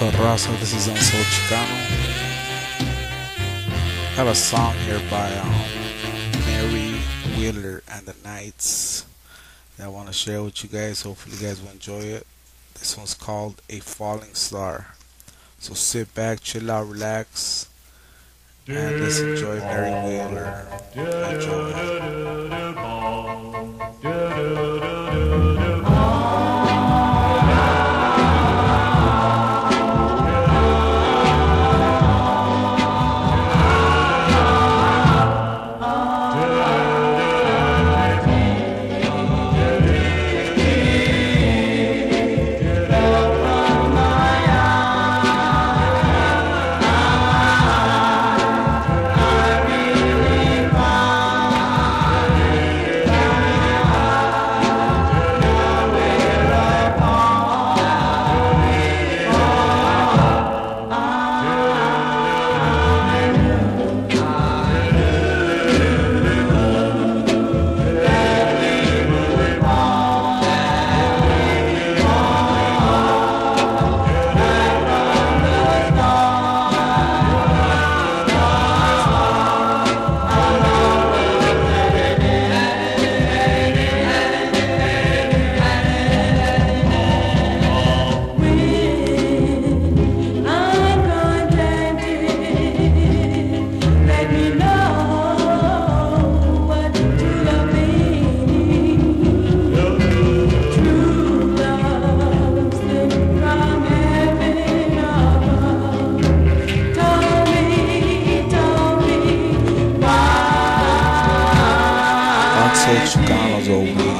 Up, Raza? This is Unsold Chicano. I have a song here by um, Mary Wheeler and the Knights that I want to share with you guys. Hopefully, you guys will enjoy it. This one's called A Falling Star. So sit back, chill out, relax, and let's enjoy Mary Wheeler. Enjoy. such colors over.